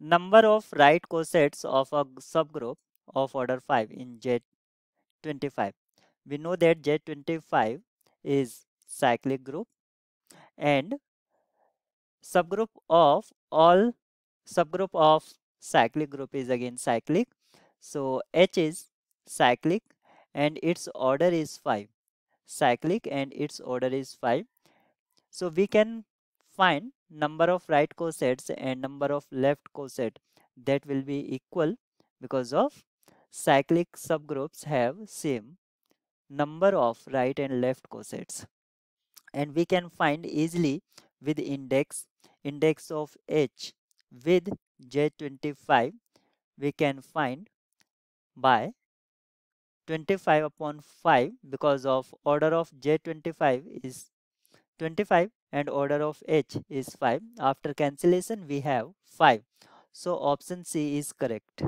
number of right cosets of a subgroup of order 5 in Z25. We know that Z25 is cyclic group and subgroup of all subgroup of cyclic group is again cyclic. So H is cyclic and its order is 5 cyclic and its order is 5 so we can find number of right cosets and number of left coset that will be equal because of cyclic subgroups have same number of right and left cosets. And we can find easily with index index of h with Z25 we can find by 25 upon 5 because of order of Z25 is 25 and order of h is 5 after cancellation we have 5 so option c is correct